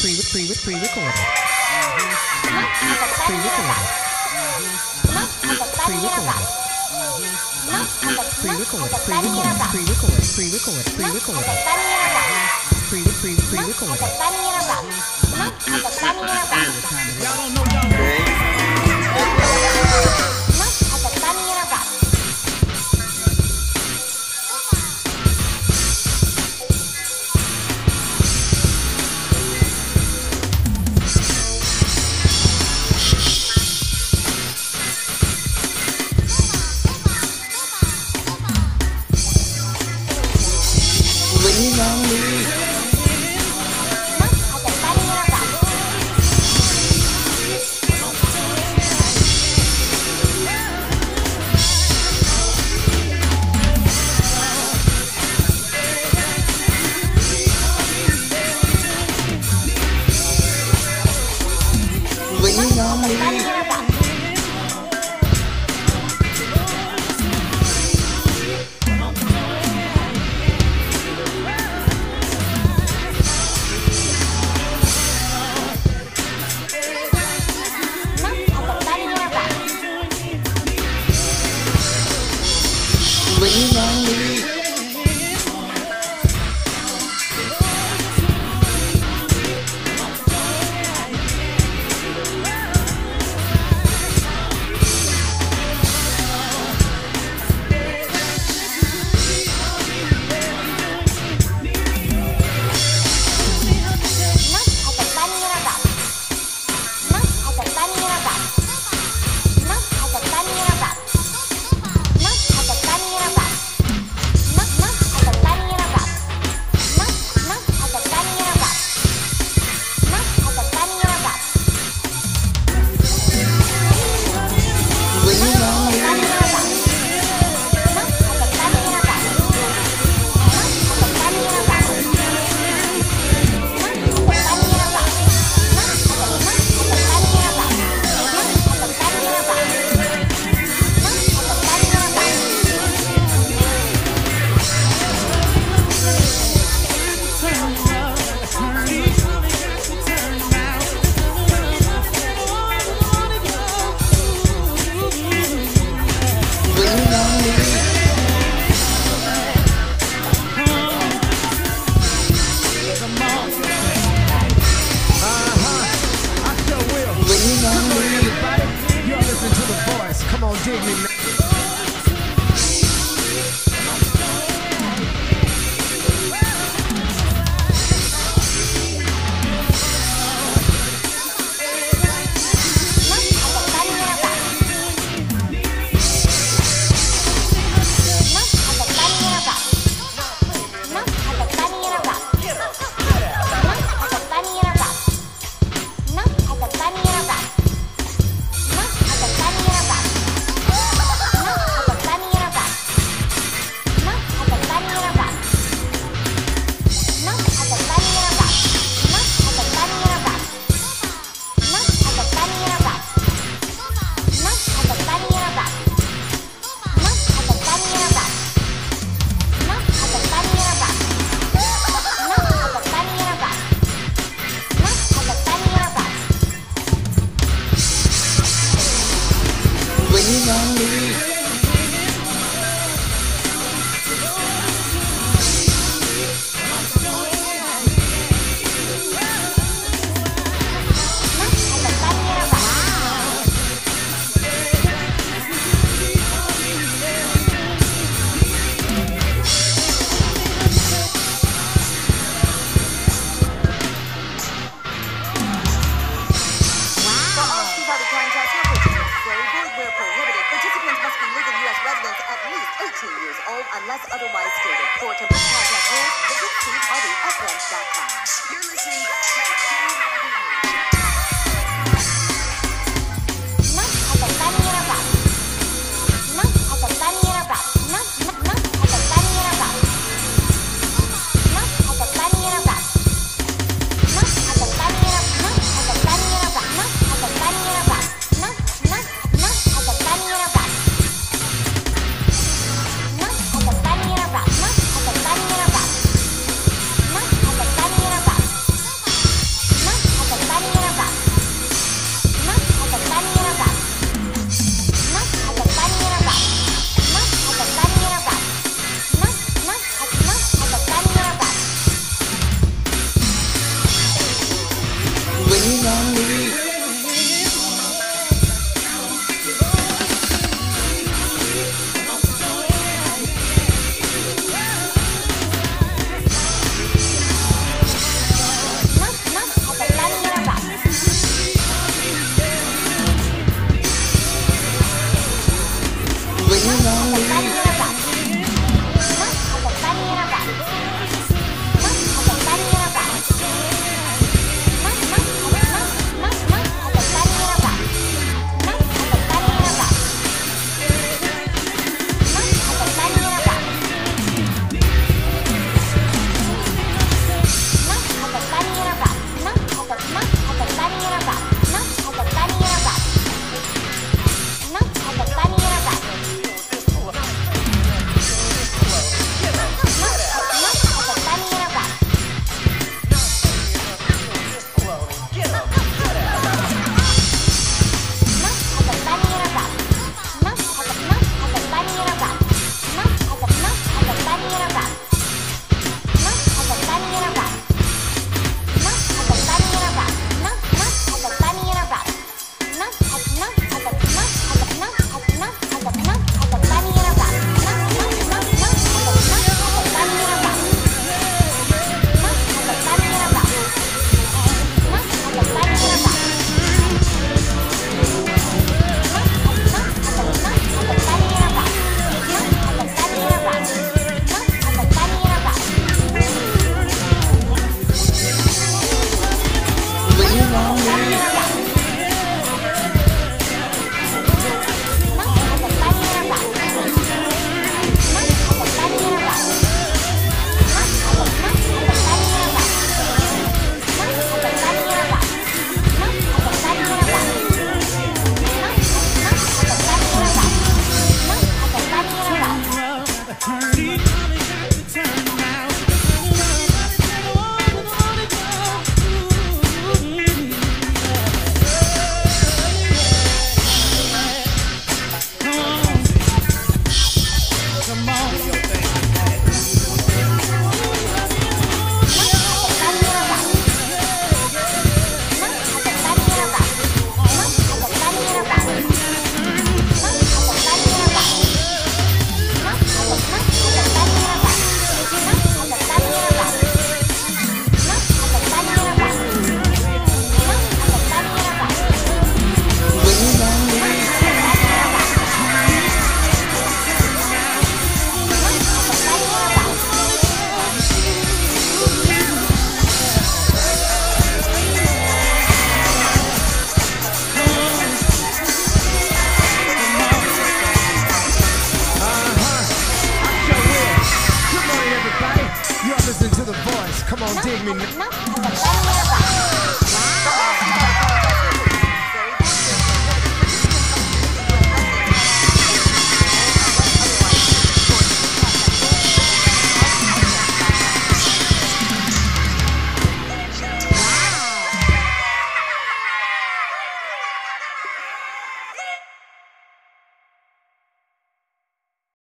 pre pre pre recorded. Pre recorded. Pre recorded. Pre recorded. Pre recorded. Pre recorded. Pre recorded. Pre recorded. Pre pre pre recorded. 你。unless otherwise stated. For mình nóc.